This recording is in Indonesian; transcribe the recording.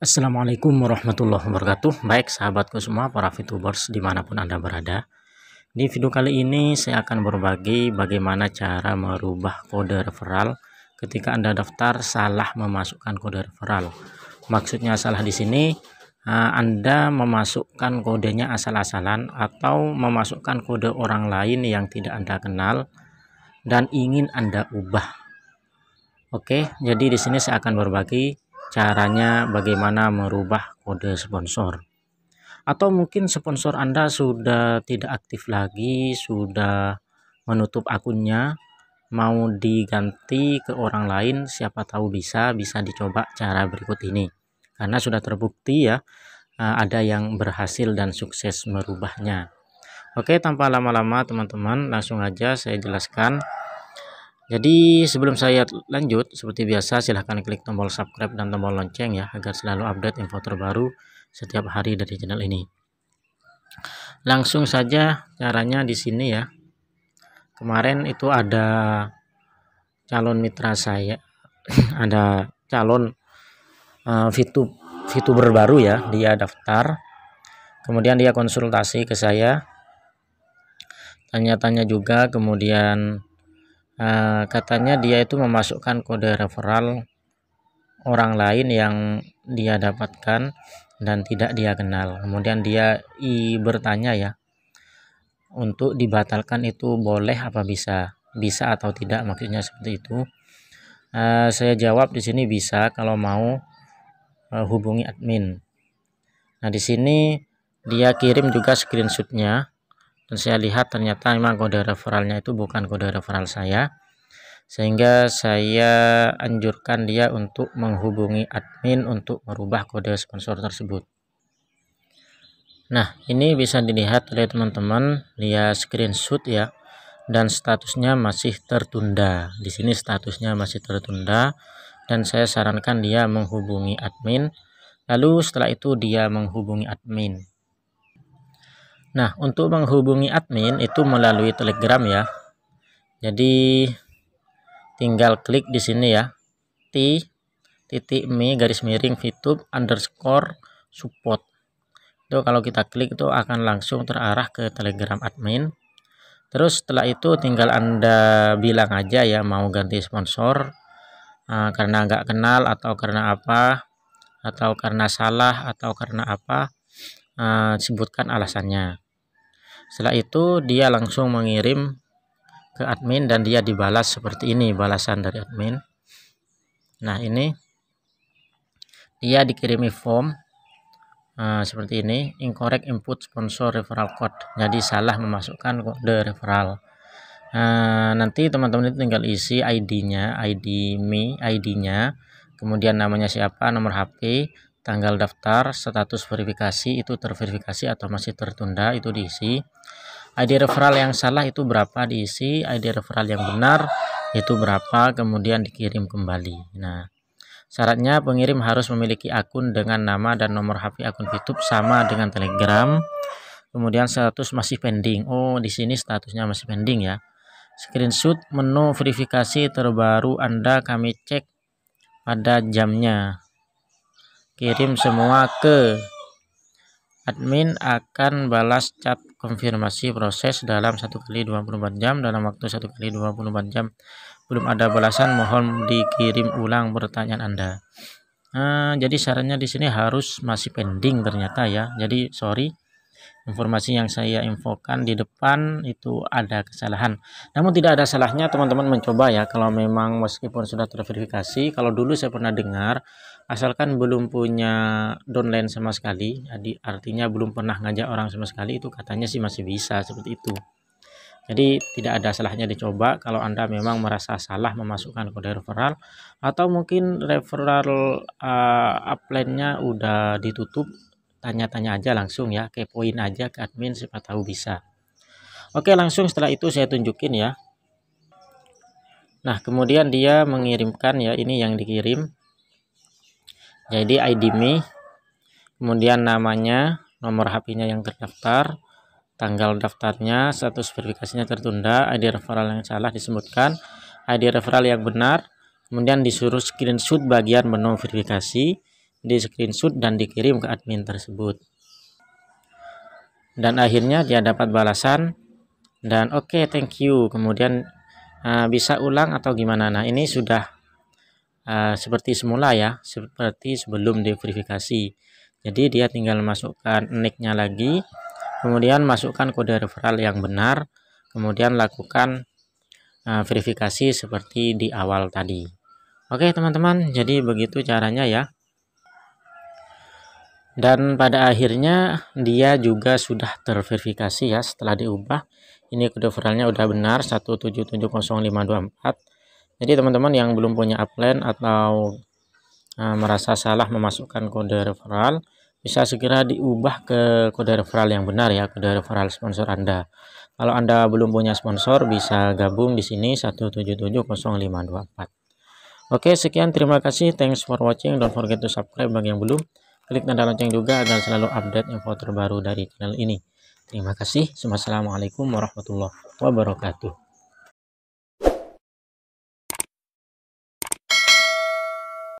Assalamualaikum warahmatullahi wabarakatuh. Baik sahabatku semua para VTubers di mana pun anda berada. Di video kali ini saya akan berbagi bagaimana cara merubah kode referral Ketika anda daftar salah memasukkan kode referral. Maksudnya salah di sini eh, anda memasukkan kodenya asal-asalan Atau memasukkan kode orang lain yang tidak anda kenal Dan ingin anda ubah. Oke jadi di sini saya akan berbagi caranya bagaimana merubah kode sponsor. Atau mungkin sponsor Anda sudah tidak aktif lagi sudah menutup akunnya mau diganti ke orang lain siapa tahu bisa bisa dicoba cara berikut ini. Karena sudah terbukti ya eh, ada yang berhasil dan sukses merubahnya. Oke tanpa lama-lama teman-teman langsung aja saya jelaskan jadi sebelum saya lanjut, seperti biasa silahkan klik tombol subscribe dan tombol lonceng ya, agar selalu update info terbaru setiap hari dari channel ini. Langsung saja caranya di sini ya. Kemarin itu ada calon mitra saya, ada calon uh, VTuber baru ya, dia daftar. Kemudian dia konsultasi ke saya, tanya-tanya juga, kemudian uh, katanya dia itu memasukkan kode referral orang lain yang dia dapatkan dan tidak dia kenal. Kemudian dia i bertanya ya untuk dibatalkan itu boleh apa bisa? Bisa atau tidak? Maksudnya seperti itu. Uh, saya jawab di sini bisa kalau mau uh, hubungi admin. Nah di sini dia kirim juga screenshotnya dan saya lihat ternyata memang kode referralnya itu bukan kode referral saya. Sehingga saya anjurkan dia untuk menghubungi admin untuk merubah kode sponsor tersebut. Nah ini bisa dilihat oleh teman-teman dia screenshot ya dan statusnya masih tertunda. Di sini statusnya masih tertunda dan saya sarankan dia menghubungi admin. Lalu setelah itu dia menghubungi admin Nah, untuk menghubungi admin itu melalui Telegram ya. Jadi tinggal klik di sini ya. T titik me garis miring VTube underscore support. Itu kalau kita klik itu akan langsung terarah ke Telegram admin. Terus setelah itu tinggal Anda bilang aja ya mau ganti sponsor uh, karena nggak kenal atau karena apa atau karena salah atau karena apa uh, sebutkan alasannya. Setelah itu dia langsung mengirim ke admin dan dia dibalas seperti ini balasan dari admin. Nah ini dia dikirimi form uh, seperti ini incorrect input sponsor referral code. Jadi salah memasukkan kode referral. Uh, nanti teman-teman itu tinggal isi ID-nya ID me ID-nya kemudian namanya siapa nomor HP tanggal daftar, status verifikasi itu terverifikasi atau masih tertunda itu diisi. ID referral yang salah itu berapa diisi, ID referral yang benar itu berapa kemudian dikirim kembali. Nah, syaratnya pengirim harus memiliki akun dengan nama dan nomor HP akun YouTube sama dengan Telegram. Kemudian status masih pending. Oh, di sini statusnya masih pending ya. Screenshot menu verifikasi terbaru Anda kami cek pada jamnya kirim semua ke admin akan balas chat konfirmasi proses dalam satu kali 24 jam dalam waktu satu kali 24 jam. Belum ada balasan mohon dikirim ulang pertanyaan anda. Nah, jadi sarannya di sini harus masih pending ternyata ya. Jadi sorry informasi yang saya infokan di depan itu ada kesalahan. Namun tidak ada salahnya teman-teman mencoba ya. Kalau memang meskipun sudah terverifikasi kalau dulu saya pernah dengar asalkan belum punya downline sama sekali jadi artinya belum pernah ngajak orang sama sekali itu katanya sih masih bisa seperti itu. Jadi tidak ada salahnya dicoba kalau anda memang merasa salah memasukkan kode referral atau mungkin referral uh, upline-nya udah ditutup tanya-tanya aja langsung ya kepoin aja ke admin siapa tahu bisa. Oke langsung setelah itu saya tunjukin ya. Nah kemudian dia mengirimkan ya ini yang dikirim jadi ID me kemudian namanya nomor HP-nya yang terdaftar tanggal daftarnya status verifikasinya tertunda ID referral yang salah disebutkan ID referral yang benar kemudian disuruh screenshot bagian menu verifikasi di screenshot dan dikirim ke admin tersebut. Dan akhirnya dia dapat balasan dan oke okay, thank you. Kemudian uh, bisa ulang atau gimana? Nah ini sudah uh, seperti semula ya seperti sebelum diverifikasi. Jadi dia tinggal masukkan nicknya lagi kemudian masukkan kode referral yang benar kemudian lakukan uh, verifikasi seperti di awal tadi. Oke teman-teman jadi begitu caranya ya. Dan pada akhirnya dia juga sudah terverifikasi ya setelah diubah. Ini kode viralnya udah benar 1770524 jadi teman-teman yang belum punya upline atau uh, merasa salah memasukkan kode referral bisa segera diubah ke kode referral yang benar ya kode referral sponsor Anda kalau Anda belum punya sponsor bisa gabung di sini 1770524 Oke sekian terima kasih thanks for watching don't forget to subscribe bagi yang belum Klik tanda lonceng juga agar selalu update info terbaru dari channel ini. Terima kasih. Wassalamualaikum warahmatullahi wabarakatuh.